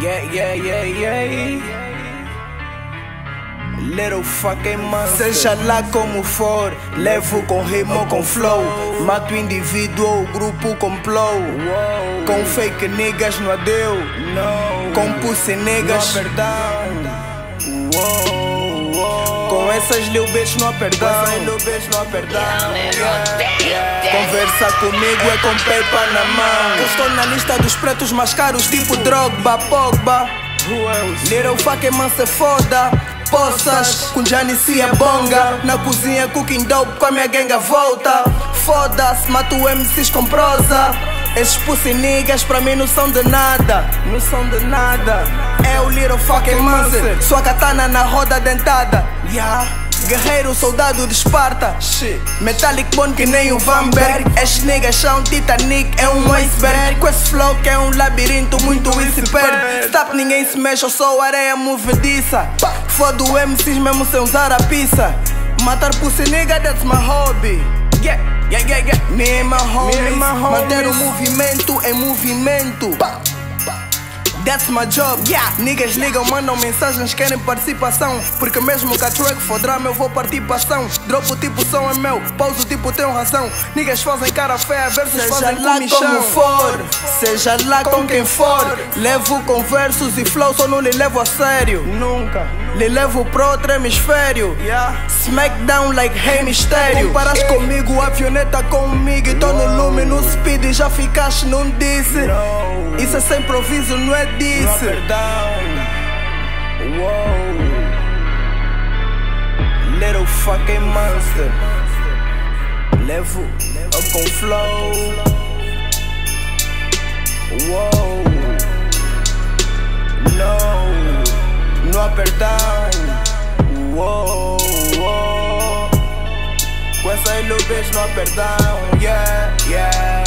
Yeah, yeah, yeah, yeah. Little fucking monster. Seja lá como for, levo com rimo ou com flow. Mato indivíduo ou grupo com flow. Com fake niggas no adeu. Com pussy niggas. No perdão. Com essas lil bitch não há perdão. não há perdão. Conversa comigo é com paper na mão. Eu estou na lista dos pretos mais caros, tipo Drogba, Pogba. Little fucking man se foda. Poças, com Janice é bonga. Na cozinha cooking dope com a minha ganga volta. Foda-se, mato MCs com prosa. Esses pussy niggas pra mim não são de nada. Não são de nada. É o little fucking monster Sua katana na roda dentada. Yeah Guerreiro, soldado de Esparta. Shit. Metallic bone que nem o Vanberg Estes niggas são Titanic, é um iceberg. Com esse flow que é um labirinto, muito isso se perde. Stop, ninguém se mexe, eu sou areia movediça. Foda o MCs mesmo sem usar a pizza. Matar pussy nigga, that's my hobby. Yeah, yeah, yeah, yeah. Me and my homies, Manter o movimento em movimento That's my job, yeah. Niggas ligam, mandam mensagens, querem participação. Porque mesmo que a track for drama, eu vou participação. Dropo tipo som é meu, pauso tipo tenho razão. Niggas fazem cara feia, versos seja fazem lá como for, seja lá com quem for. Levo com versos e flow, só não lhe levo a sério. Nunca. Lhe levo pro outro hemisfério. Yeah. Smackdown like Rei Mistério. Comparas yeah. comigo, a pioneta comigo. E tô no lume, no speed, já ficaste, não disse. No. Isso é sem improviso, não é disso. Wow. Little fucking monster. Levo up com flow. Wow. No, não há perdão. Wow, wow. Com essa ilha, não há perdão. Yeah, yeah.